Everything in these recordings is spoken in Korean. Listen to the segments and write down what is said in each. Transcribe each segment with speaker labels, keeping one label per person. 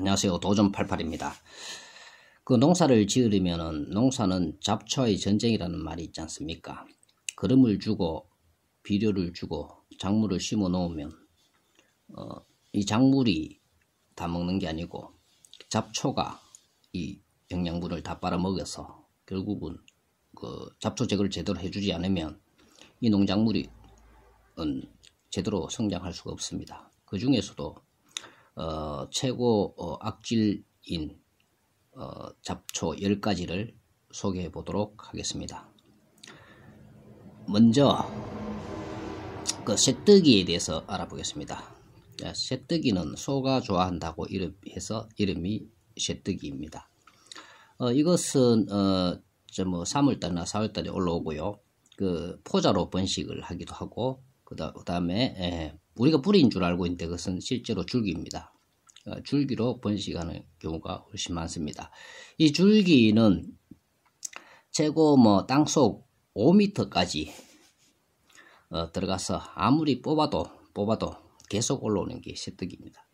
Speaker 1: 안녕하세요. 도전88입니다. 그 농사를 지으려면 농사는 잡초의 전쟁이라는 말이 있지 않습니까? 그름을 주고 비료를 주고 작물을 심어 놓으면 어, 이 작물이 다 먹는 게 아니고 잡초가 이 영양분을 다 빨아먹여서 결국은 그 잡초 제거를 제대로 해주지 않으면 이 농작물이 제대로 성장할 수가 없습니다. 그 중에서도 어, 최고 어, 악질인 어, 잡초 10가지를 소개해 보도록 하겠습니다. 먼저 그 새뜨기에 대해서 알아보겠습니다. 새뜨기는 소가 좋아한다고 이름해서 이름이 새뜨기입니다. 어, 이것은 어, 뭐 3월달이나 4월달에 올라오고요. 그 포자로 번식을 하기도 하고 그 다음에 예, 우리가 뿌리인 줄 알고 있는데 그것은 실제로 줄기입니다. 어, 줄기로 번식하는 경우가 훨씬 많습니다. 이 줄기는 최고 뭐 땅속 5m까지 어, 들어가서 아무리 뽑아도 뽑아도 계속 올라오는 게 새뜨기입니다.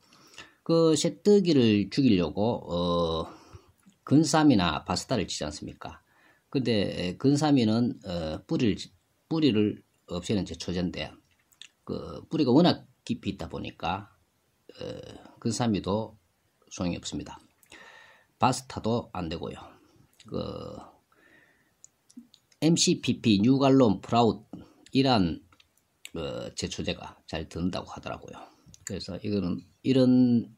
Speaker 1: 그 새뜨기를 죽이려고 어, 근삼이나 바스타를 치지 않습니까? 근데 근삼이는 어, 뿌리를 뿌리를 없애는 제초제인데 그 뿌리가 워낙 깊이 있다 보니까 어, 근사미도 소용이 없습니다. 바스타도 안 되고요. 그 MCPP 뉴갈론 프라웃 이란 어, 제초제가 잘 든다고 하더라고요. 그래서 이거는 이런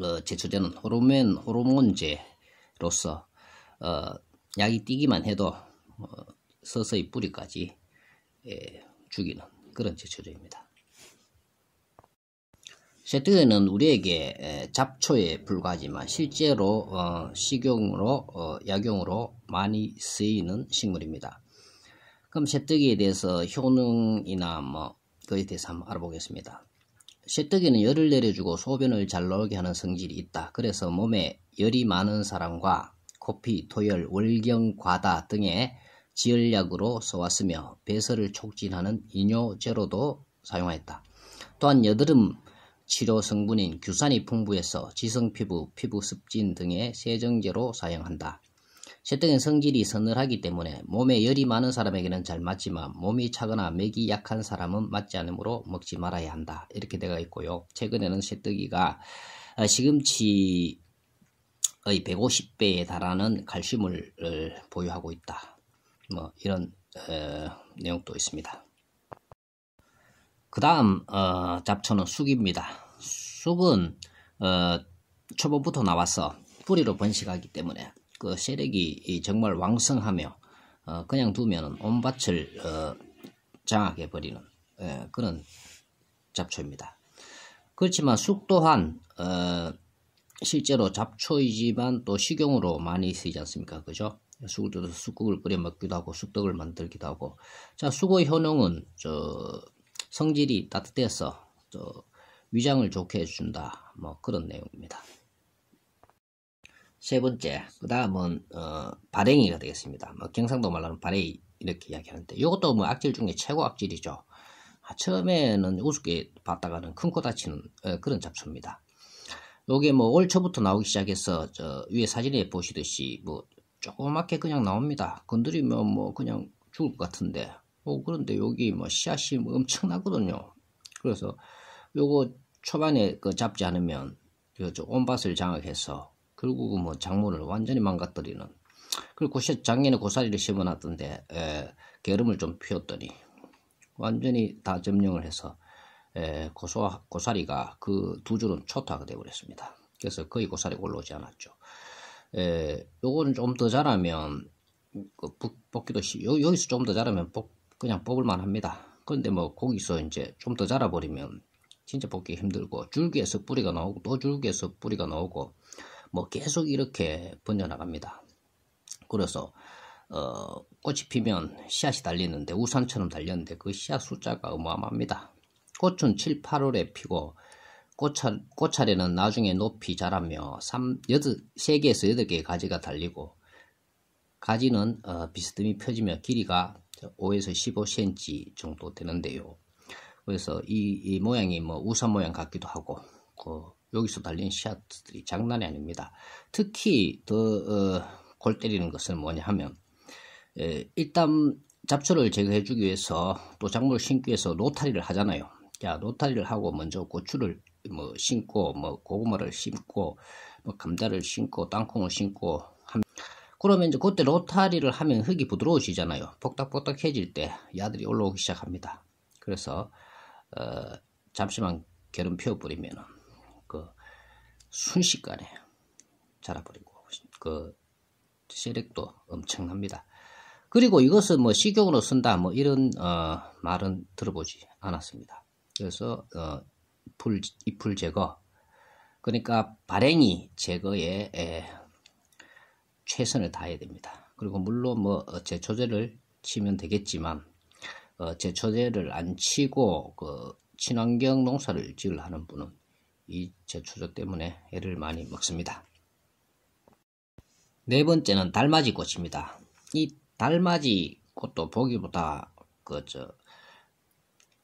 Speaker 1: 어, 제초제는 호르몬 호르몬제로서 어, 약이 뛰기만 해도 어, 서서히 뿌리까지 예, 죽이는 그런 제초제입니다. 쇠뜨개는 우리에게 잡초에 불과하지만 실제로 어, 식용으로 어, 약용으로 많이 쓰이는 식물입니다. 그럼 쇠뜨기에 대해서 효능이나 뭐 그에 대해서 한번 알아보겠습니다. 쇠뜨기는 열을 내려주고 소변을 잘 나오게 하는 성질이 있다. 그래서 몸에 열이 많은 사람과 코피, 토열, 월경, 과다 등의 지혈약으로 써왔으며 배설을 촉진하는 이뇨제로도 사용하였다. 또한 여드름 치료 성분인 규산이 풍부해서 지성 피부, 피부 습진 등의 세정제로 사용한다. 쇠등은 성질이 서늘하기 때문에 몸에 열이 많은 사람에게는 잘 맞지만 몸이 차거나 맥이 약한 사람은 맞지 않으므로 먹지 말아야 한다. 이렇게 되어 있고요. 최근에는 쇠뜨기가 시금치의 150배에 달하는 칼슘을 보유하고 있다. 뭐 이런 어, 내용도 있습니다. 그 다음 어, 잡초는 쑥입니다. 쑥은 어, 초보부터 나와서 뿌리로 번식하기 때문에 그 세력이 정말 왕성하며 어, 그냥 두면 온 밭을 어, 장악해 버리는 어, 그런 잡초입니다. 그렇지만 쑥 또한 어, 실제로 잡초이지만 또 식용으로 많이 쓰이지 않습니까? 그죠? 쑥을 뜯어서 쑥국을 끓여 먹기도 하고 쑥떡을 만들기도 하고 자 쑥의 효능은 저 성질이 따뜻해서 저 위장을 좋게 해준다 뭐 그런 내용입니다. 세 번째 그 다음은 어, 발행이가 되겠습니다. 뭐 경상도 말로는 발행이 이렇게 이야기하는데 이것도 뭐 악질 중에 최고 악질이죠. 아, 처음에는 우습게 봤다가는 큰 코 다치는 어, 그런 잡초입니다. 요게 뭐 올 초부터 나오기 시작해서 저 위에 사진에 보시듯이 뭐 조그맣게 그냥 나옵니다. 건드리면 뭐 그냥 죽을 것 같은데 어, 그런데 여기 뭐 씨앗이 뭐 엄청나거든요. 그래서 요거 초반에 그 잡지 않으면 온 밭을 장악해서 결국은 뭐 작물을 완전히 망가뜨리는 그리고 작년에 고사리를 심어놨던데 에, 게름을 좀 피웠더니 완전히 다 점령을 해서 에, 고소, 고사리가 그 두 줄은 초토화가 되어버렸습니다. 그래서 거의 고사리가 올라오지 않았죠. 에, 요거는 좀 더 자라면 그 뽑기도 시, 요, 여기서 좀 더 자라면 뽑, 그냥 뽑을만 합니다. 그런데 뭐 거기서 이제 좀 더 자라버리면 진짜 뽑기 힘들고 줄기에서 뿌리가 나오고 또 줄기에서 뿌리가 나오고 뭐 계속 이렇게 번져나갑니다. 그래서 어, 꽃이 피면 씨앗이 달리는데 우산처럼 달렸는데 그 씨앗 숫자가 어마어마합니다. 꽃은 7, 8월에 피고 꽃차, 꽃차례는 나중에 높이 자라며 3, 8, 3개에서 8개의 가지가 달리고 가지는 어, 비스듬히 펴지며 길이가 5에서 15cm 정도 되는데요. 그래서 이, 이 모양이 뭐 우산 모양 같기도 하고 그 여기서 달린 씨앗들이 장난이 아닙니다. 특히 더골 어, 때리는 것은 뭐냐 하면 에, 일단 잡초를 제거해 주기 위해서 또 작물을 심기 위해서 노타리를 하잖아요. 자, 노타리를 하고 먼저 고추를 뭐 심고 뭐 고구마를 심고 뭐 감자를 심고 땅콩을 심고 함... 그러면 이제 그때 로타리를 하면 흙이 부드러워지잖아요. 복닥복닥해질 때 야들이 올라오기 시작합니다. 그래서 어, 잠시만 기름 피워버리면 그 순식간에 자라버리고 그 세력도 엄청납니다. 그리고 이것은 뭐 식용으로 쓴다 뭐 이런 어, 말은 들어보지 않았습니다. 그래서 어, 풀, 잎풀 제거 그러니까 발행이 제거에 에, 최선을 다해야 됩니다. 그리고 물론 뭐 어, 제초제를 치면 되겠지만 어, 제초제를 안 치고 그 친환경 농사를 지으려 하는 분은 이 제초제 때문에 애를 많이 먹습니다. 네 번째는 달맞이 꽃입니다. 이 달맞이 꽃도 보기보다 그저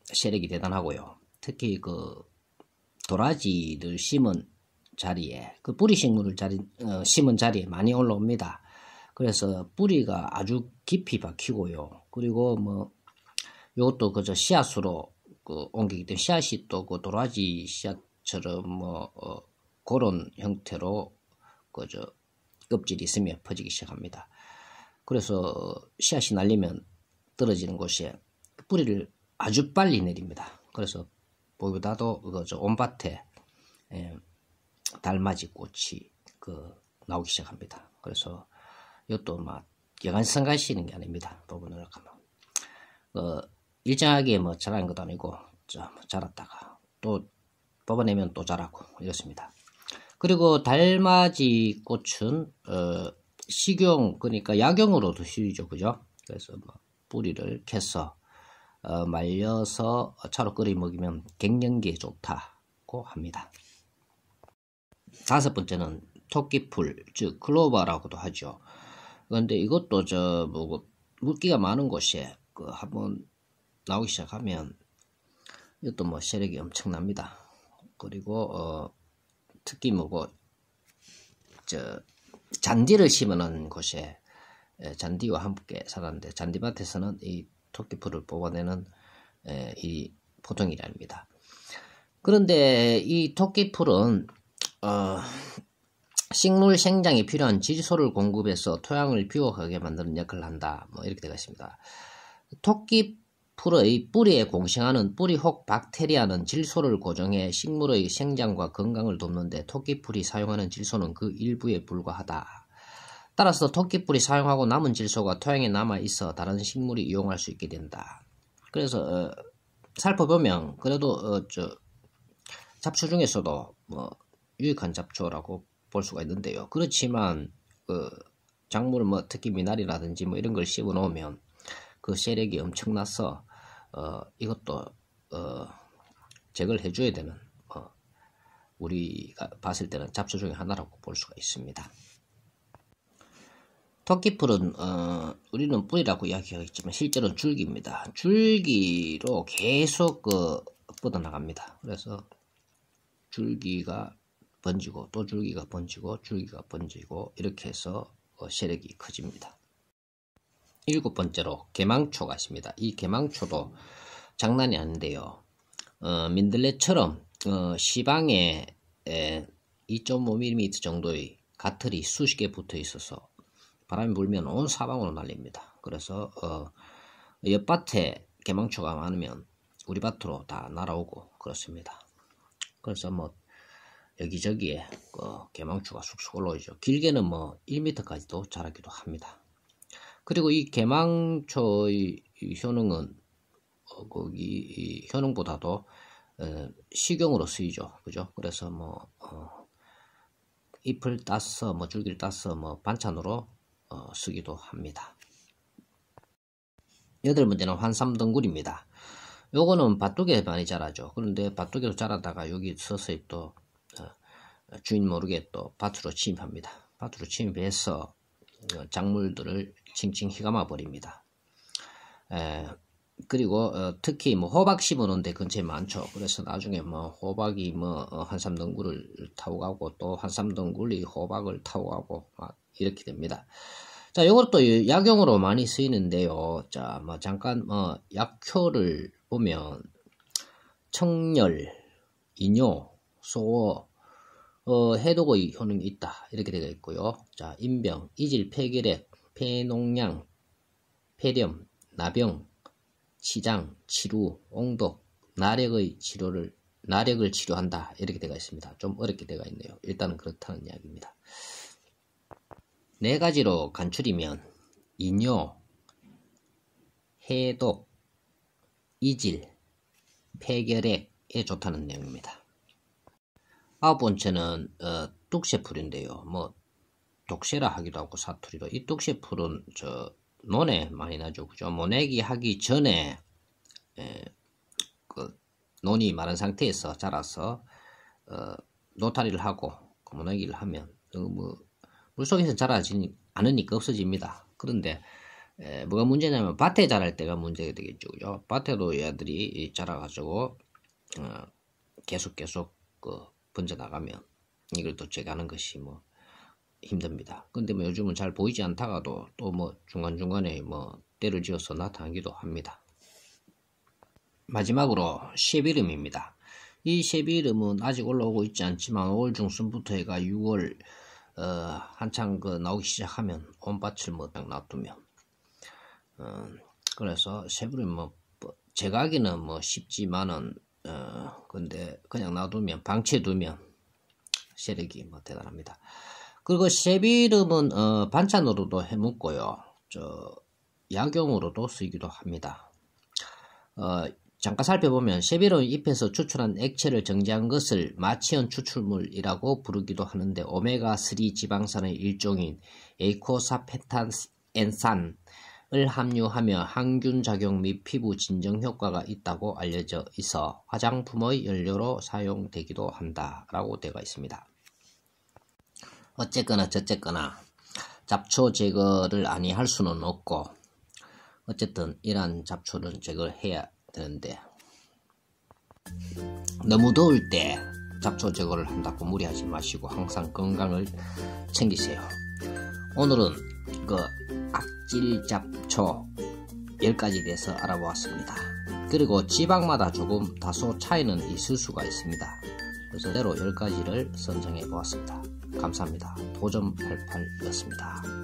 Speaker 1: 세력이 대단하고요. 특히 그 도라지를 심은 자리에 그 뿌리 식물을 자리 어, 심은 자리에 많이 올라옵니다. 그래서 뿌리가 아주 깊이 박히고요. 그리고 뭐 이것도 그저 씨앗으로 그 옮기기 때문에 씨앗이 또 그 도라지 씨앗처럼 뭐 어, 그런 형태로 그저 껍질이 있으며 퍼지기 시작합니다. 그래서 씨앗이 날리면 떨어지는 곳에 뿌리를 아주 빨리 내립니다. 그래서 보다도 그저 온밭에 예, 달맞이 꽃이 그 나오기 시작합니다. 그래서 이것도 막 여간 성 가시는 게 아닙니다. 부분을 하면 어, 일정하게 뭐 자라는 것도 아니고 저뭐 자랐다가 또 뽑아내면 또 자라고 이렇습니다. 그리고 달맞이 꽃은 어, 식용 그러니까 약용으로도 쓰이죠, 그죠? 그래서 뭐 뿌리를 캐서 어, 말려서 차로 끓여 먹이면 갱년기에 좋다고 합니다. 다섯 번째는 토끼풀, 즉 클로바라고도 하죠. 그런데 이것도 저 뭐 물기가 많은 곳에 그 한번 나오기 시작하면 이것도 뭐 세력이 엄청납니다. 그리고 어, 특히 뭐고 저 잔디를 심어놓은 곳에 잔디와 함께 살았는데 잔디밭에서는 이 토끼풀을 뽑아내는 에, 이 보통 일이 아닙니다. 그런데 이 토끼풀은 어, 식물 생장에 필요한 질소를 공급해서 토양을 비옥하게 만드는 역할을 한다. 뭐 이렇게 되어 있습니다. 토끼풀의 뿌리에 공생하는 뿌리혹 박테리아는 질소를 고정해 식물의 생장과 건강을 돕는데 토끼풀이 사용하는 질소는 그 일부에 불과하다. 따라서 토끼풀이 사용하고 남은 질소가 토양에 남아 있어 다른 식물이 이용할 수 있게 된다. 그래서 어, 살펴보면 그래도 어, 저 잡초 중에서도 뭐 유익한 잡초라고 볼 수가 있는데요. 그렇지만 그 작물 뭐 특히 미나리라든지 뭐 이런 걸 씹어 놓으면 그 세력이 엄청나서 어 이것도 어 제거를 해줘야 되는 어 우리가 봤을 때는 잡초 중에 하나라고 볼 수가 있습니다. 토끼풀은 어, 우리는 뿌리라고 이야기하겠지만 실제로는 줄기입니다. 줄기로 계속 그 뻗어나갑니다. 그래서 줄기가 번지고 또 줄기가 번지고 줄기가 번지고 이렇게 해서 어, 세력이 커집니다. 일곱 번째로 개망초가 있습니다. 이 개망초도 장난이 아닌데요. 어, 민들레처럼 어, 시방에 2.5mm 정도의 가틀이 수십 개 붙어 있어서 바람이 불면 온 사방으로 날립니다. 그래서 어, 옆밭에 개망초가 많으면 우리 밭으로 다 날아오고 그렇습니다. 그래서 뭐 여기저기에 그 개망초가 쑥쑥 올라오죠. 길게는 뭐 1m까지도 자라기도 합니다. 그리고 이 개망초의 효능은 어, 거기 효능보다도 어, 식용으로 쓰이죠. 그죠? 그래서 뭐 어, 잎을 따서 뭐 줄기를 따서 뭐 반찬으로 어, 쓰기도 합니다. 여덟 번째는 환삼덩굴입니다. 요거는 밭둑에 많이 자라죠. 그런데 밭둑에도 자라다가 여기 서서히 또 주인 모르게 또 밭으로 침입합니다. 밭으로 침입해서 어, 작물들을 칭칭 휘감아 버립니다. 에, 그리고 어, 특히 뭐 호박 심어놓은데 근처에 많죠. 그래서 나중에 뭐 호박이 뭐 어, 한삼덩굴을 타고 가고 또 한삼덩굴이 호박을 타고 가고 막 이렇게 됩니다. 자, 이것도 약용으로 많이 쓰이는데요. 자, 뭐 잠깐 뭐 약효를 보면 청열, 이뇨, 소어, 어, 해독의 효능이 있다 이렇게 되어 있고요. 자, 인병, 이질, 폐결핵, 폐농양, 폐렴, 나병, 치장, 치루, 옹독, 나력의 치료를 나력을 치료한다 이렇게 되어 있습니다. 좀 어렵게 되어 있네요. 일단은 그렇다는 이야기입니다. 네 가지로 간추리면 인뇨, 해독, 이질, 폐결핵에 좋다는 내용입니다. 아홉 번째는 어, 뚝새풀인데요. 뭐 독새라 하기도 하고 사투리로 이 뚝새풀은 저 논에 많이 나죠. 그죠? 모내기 하기 전에 에, 그 논이 마른 상태에서 자라서 어, 노타리를 하고 그 모내기를 하면 어, 뭐 물속에서 자라지 않으니까 없어집니다. 그런데 에, 뭐가 문제냐면 밭에 자랄 때가 문제가 되겠죠. 그죠? 밭에도 얘들이 자라가지고 어, 계속 계속 그 번져 나가면 이걸 또 제거하는 것이 뭐 힘듭니다. 근데 뭐 요즘은 잘 보이지 않다가도 또 뭐 중간중간에 뭐 때를 지어서 나타나기도 합니다. 마지막으로 쉐비름입니다. 이 쉐비름은 아직 올라오고 있지 않지만 5월 중순부터 해가 6월 어, 한창 그 나오기 시작하면 온밭을 뭐딱 놔두면 어, 그래서 쉐비름 뭐, 뭐 제가하기는 뭐 쉽지만은 어, 근데 그냥 놔두면 방치해 두면 세력이 뭐 대단합니다. 그리고 쉐비름은 어, 반찬으로도 해먹고요. 저 약용으로도 쓰기도 합니다. 어, 잠깐 살펴보면 쉐비름 잎에서 추출한 액체를 정제한 것을 마치온 추출물이라고 부르기도 하는데 오메가3 지방산의 일종인 에이코사페탄엔산을 함유하며 항균 작용 및 피부 진정 효과가 있다고 알려져 있어 화장품의 연료로 사용되기도 한다라고 되어 있습니다. 어쨌거나 저쨌거나 잡초 제거를 아니 할 수는 없고 어쨌든 이러한 잡초를 제거를 해야 되는데 너무 더울 때 잡초 제거를 한다고 무리하지 마시고 항상 건강을 챙기세요. 오늘은 그 악질 잡초 10가지 대해서 알아보았습니다. 그리고 지방마다 조금 다소 차이는 있을 수가 있습니다. 그래서 대로 10가지를 선정해 보았습니다. 감사합니다. 도전88이었습니다.